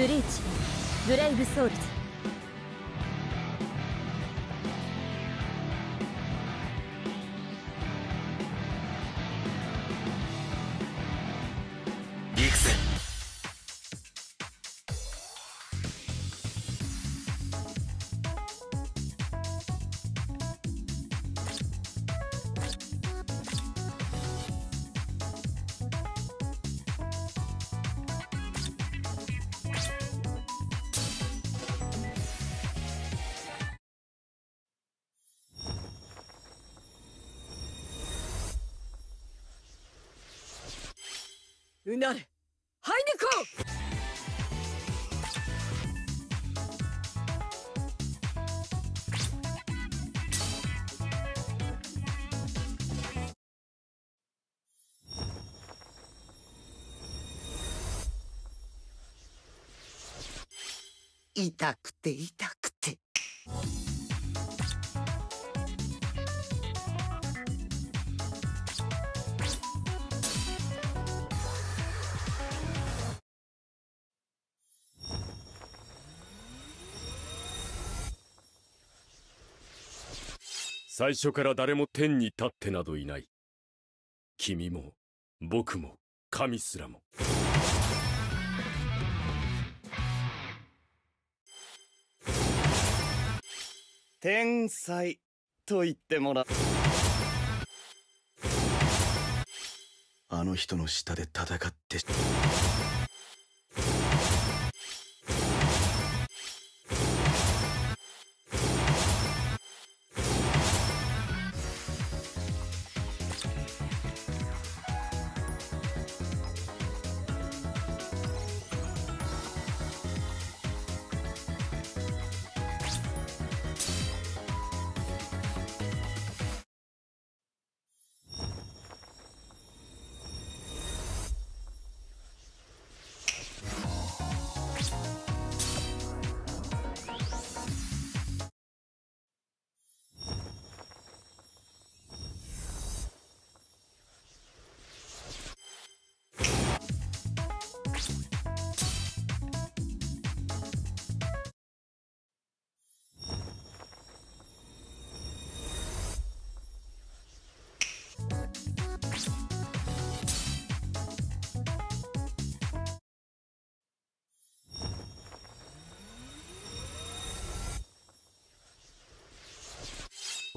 ブリーチブレイブソウルズうなれ。ハイネコ痛くて痛くて。最初から誰も天に立ってなどいない。君も僕も神すらも。天才と言ってもらあの人の下で戦って。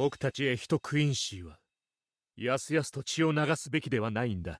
僕たちへ人クインシーはやすやすと血を流すべきではないんだ。